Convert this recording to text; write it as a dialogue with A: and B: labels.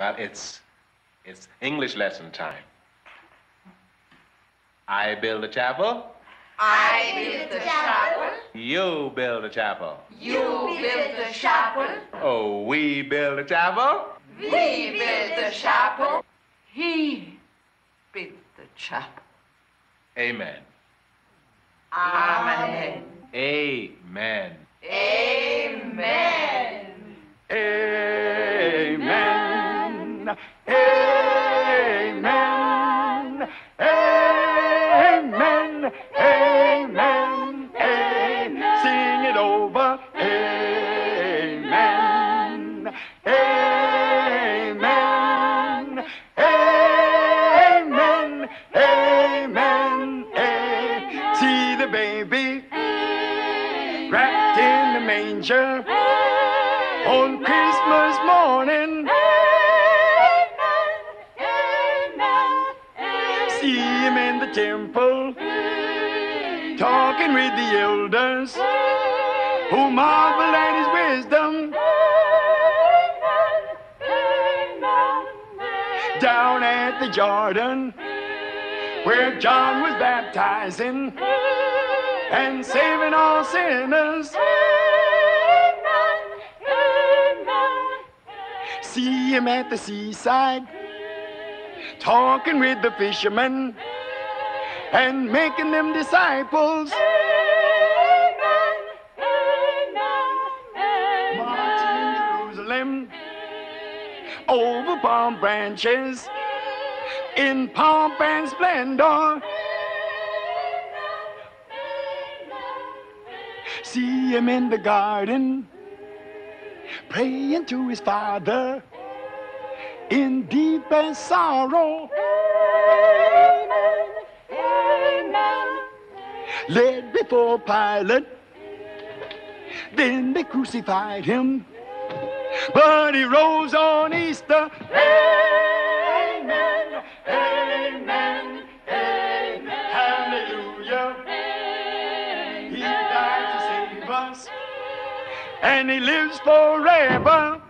A: Well, it's it's English lesson time. I build a chapel.
B: I build a chapel.
A: You build a chapel.
B: You build a chapel.
A: Oh, we build a chapel.
B: We build a chapel. He built the chapel.
A: Amen.
B: Amen.
A: Amen.
B: Amen.
C: Amen. Manger on Christmas morning. See him in the temple talking with the elders who marvel at his wisdom. Down at the Jordan where John was baptizing and saving all sinners. See him at the seaside, talking with the fishermen and making them disciples. Marching in Jerusalem over palm branches in pomp and splendor. See him in the garden praying to his father in deepest sorrow. Amen. Amen. Led before Pilate, then they crucified him, but he rose on Easter. Amen, amen, amen, hallelujah. He died to save us, and he lives forever.